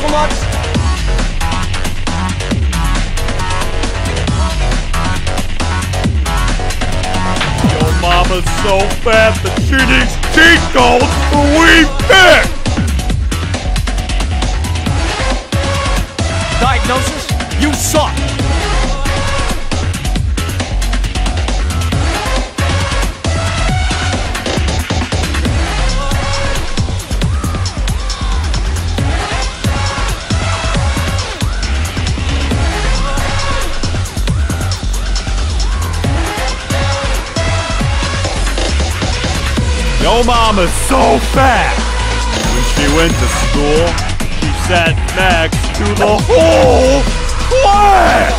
couple laps. Your mama's so fat that she needs cheat codes for Wii Fit. Diagnosis? You suck. Yo mama's so fat! When she went to school, she sat next to the whole class!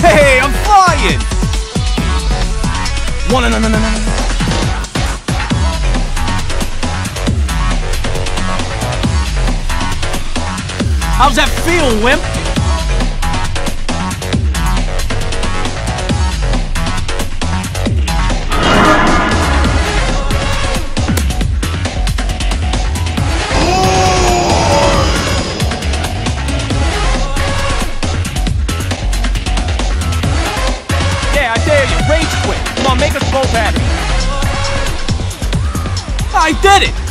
Hey, I'm flying! One, no, no, no, no, How's that feel, wimp? Yeah, I dare you. Rage quit. Come on, make us both happy. I did it!